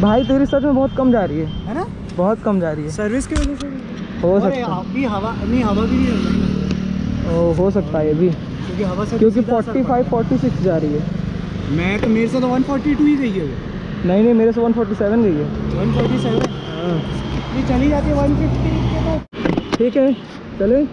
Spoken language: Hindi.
भाई तेरी सच में बहुत कम जा रही है। है ना? बहुत कम जा रही है। सर्विस की वजह से हो सकता है। हवा नहीं हवा भी नहीं है। हो सकता है ये भी। क्योंकि हवा से क्योंकि सीधा असर 45 46 जा रही है। मैं तो मेरे से तो 142 ही गई है। नहीं नहीं मेरे से 147 गई है। 147 हाँ। ये चली जाती है 150 के तो। ठीक है चले।